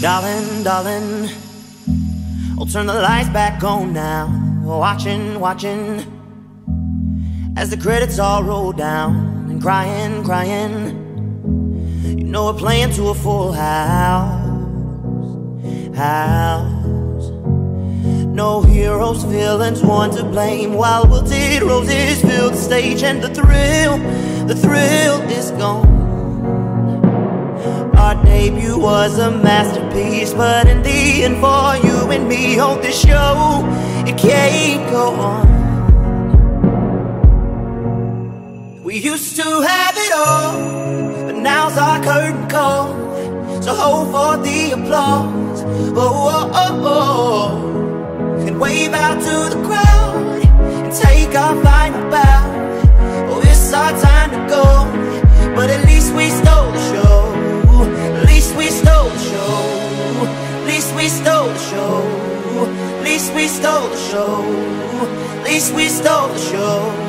Darling, darling, I'll turn the lights back on now. Watching, watching, as the credits all roll down. And crying, crying, you know we're playing to a full house. House. No heroes, villains, one to blame. While wilted roses fill the stage, and the thrill, the thrill is gone. Our debut was a masterpiece, but in the end, for you and me on this show, it can't go on. We used to have it all, but now's our curtain call. So hold for the applause, oh, oh, oh, oh. and wave out to the crowd and take our final bow. Oh, it's our time to go, but at least we stole the show. We stole the show. At least we stole the show. At least we stole the show.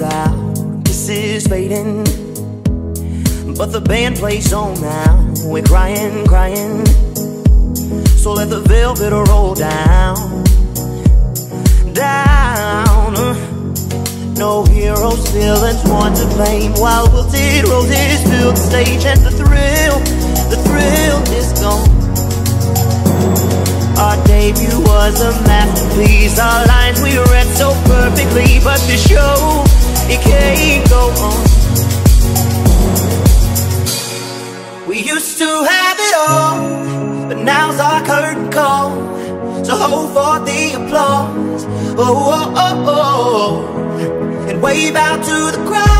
This is fading, but the band plays on now. We're crying, crying. So let the velvet roll down, down. No heroes, villains, one to blame. While wilted roses fill the stage, and the thrill, the thrill is gone. Our debut was a masterpiece. Our lines we read so perfectly, but the show it can't go on. We used to have it all, but now's our curtain call. So hold for the applause, oh oh oh oh, oh. and wave out to the crowd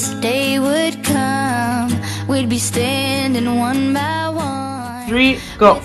This day would come. We'd be standing one by one. Three, go.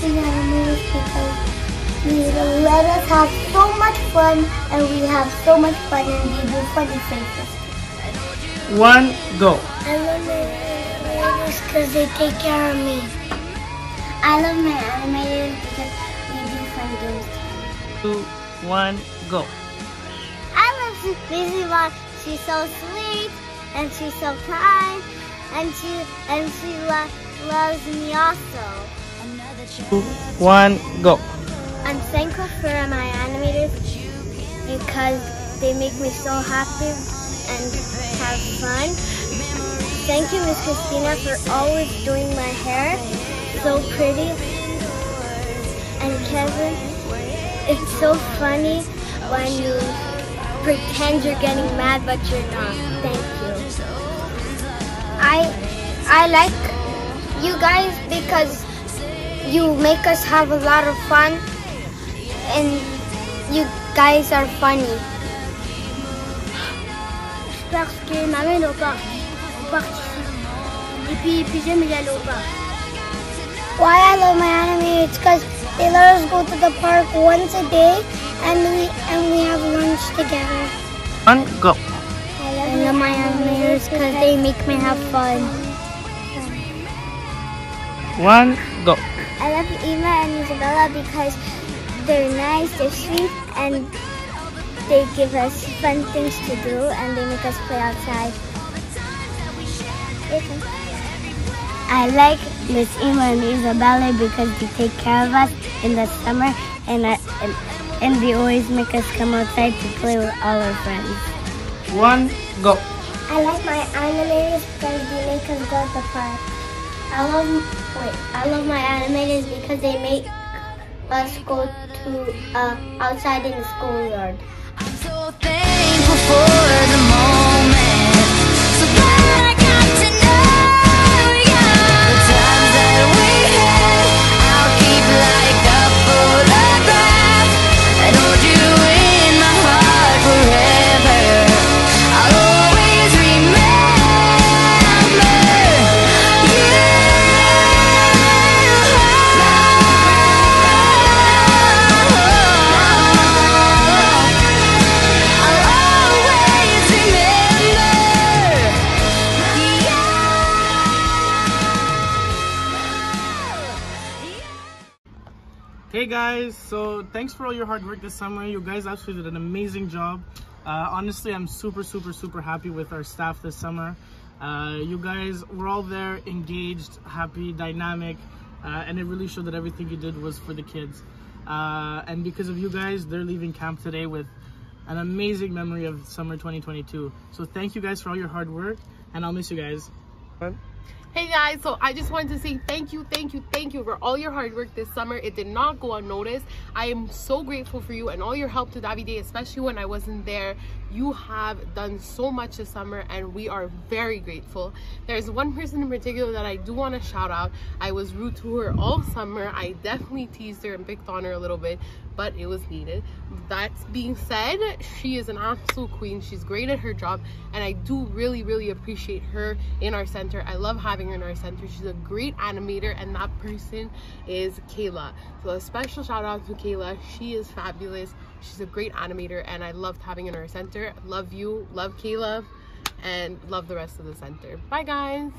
I love the animators because they let us have so much fun and we have so much fun and we do funny faces. One, go. I love my animators because they take care of me. I love my animators because we do fun games. Two, one, go. I love Lizzie Mom. She's so sweet and she's so kind and she and she lo- loves me also. Two, one, go. I'm thankful for my animators because they make me so happy and have fun. Thank you, Miss Christina, for always doing my hair so pretty. And Kevin, it's so funny when you pretend you're getting mad but you're not. Thank you. I I like you guys because you make us have a lot of fun and you guys are funny. Parce que ma mère au parc, au parc Et puis, puis j'aime y aller au parc. Why I love my animators because they let us go to the park once a day and we and we have lunch together. One, go. I love my animators because they make me have fun. One, go. I love Ema and Isabella because they're nice, they're sweet, and they give us fun things to do and they make us play outside. I like Miss Ema and Isabella because they take care of us in the summer and, uh, and, and they always make us come outside to play with all our friends. One, go. I like my animators because they make us go to the park. I love wait, I love my animators because they make us go to uh, outside in the schoolyard. I'm so thankful for guys, so thanks for all your hard work this summer. You guys actually did an amazing job. Uh, honestly, I'm super, super, super happy with our staff this summer. Uh, you guys were all there, engaged, happy, dynamic, uh, and it really showed that everything you did was for the kids. Uh, and because of you guys, they're leaving camp today with an amazing memory of summer 2022. So thank you guys for all your hard work, and I'll miss you guys. Hey guys, so I just wanted to say thank you, thank you, thank you for all your hard work this summer. It did not go unnoticed. I am so grateful for you and all your help to Davide, especially when I wasn't there. You have done so much this summer and we are very grateful. There's one person in particular that I do want to shout out. I was rude to her all summer. I definitely teased her and picked on her a little bit, but it was needed. That being said, she is an absolute queen. She's great at her job and I do really, really appreciate her in our center. I love having her in our center. She's a great animator and that person is Kayla. So a special shout out to Kayla. She is fabulous. She's a great animator and I loved having her in our center. Love you, love Kayla, and love the rest of the center. Bye guys.